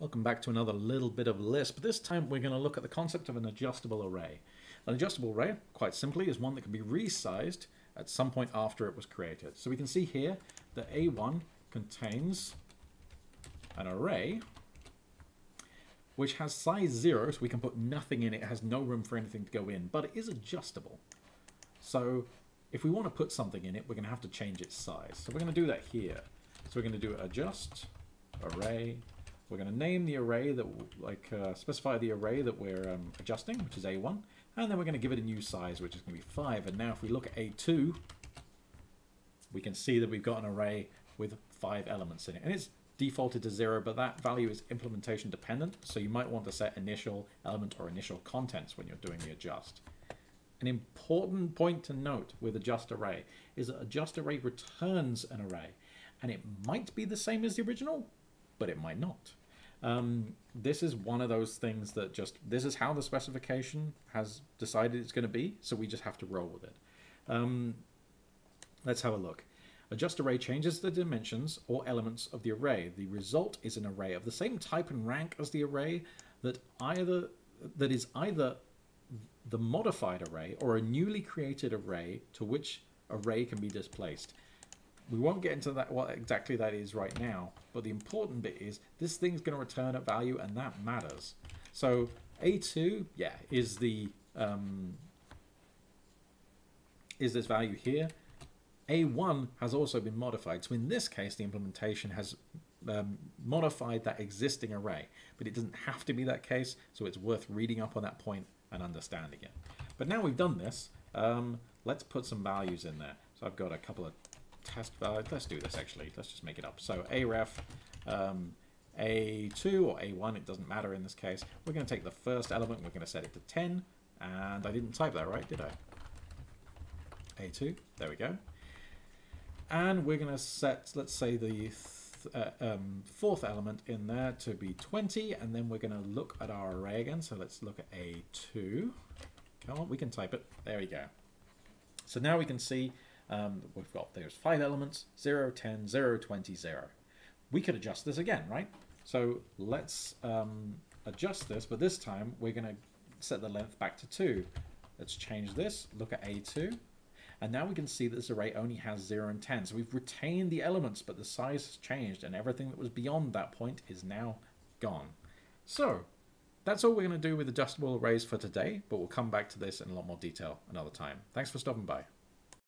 Welcome back to another little bit of Lisp. This time we're going to look at the concept of an adjustable array. An adjustable array, quite simply, is one that can be resized at some point after it was created. So we can see here that A1 contains an array which has size 0, so we can put nothing in it. It has no room for anything to go in, but it is adjustable. So if we want to put something in it, we're going to have to change its size. So we're going to do that here. So we're going to do adjust array we're going to name the array that, like, uh, specify the array that we're um, adjusting, which is A1, and then we're going to give it a new size, which is going to be 5. And now if we look at A2, we can see that we've got an array with 5 elements in it. And it's defaulted to 0, but that value is implementation dependent, so you might want to set initial element or initial contents when you're doing the adjust. An important point to note with adjust array is that adjust array returns an array, and it might be the same as the original, but it might not. Um, this is one of those things that just, this is how the specification has decided it's going to be, so we just have to roll with it. Um, let's have a look. Adjust array changes the dimensions or elements of the array. The result is an array of the same type and rank as the array that either that is either the modified array or a newly created array to which array can be displaced. We won't get into that what exactly that is right now, but the important bit is this thing's going to return a value, and that matters. So a2, yeah, is the um, is this value here. A1 has also been modified. So in this case, the implementation has um, modified that existing array, but it doesn't have to be that case. So it's worth reading up on that point and understanding it. But now we've done this, um, let's put some values in there. So I've got a couple of test value. Let's do this actually. Let's just make it up. So aref um, a2 or a1, it doesn't matter in this case. We're going to take the first element, we're going to set it to 10, and I didn't type that right, did I? a2, there we go. And we're going to set, let's say, the uh, um, fourth element in there to be 20, and then we're going to look at our array again. So let's look at a2. Come on, we can type it. There we go. So now we can see um, we've got there's five elements 0, 10, 0, 20, 0. We could adjust this again, right? So let's um, adjust this, but this time we're going to set the length back to 2. Let's change this, look at A2, and now we can see that this array only has 0 and 10. So we've retained the elements, but the size has changed, and everything that was beyond that point is now gone. So that's all we're going to do with adjustable arrays for today, but we'll come back to this in a lot more detail another time. Thanks for stopping by.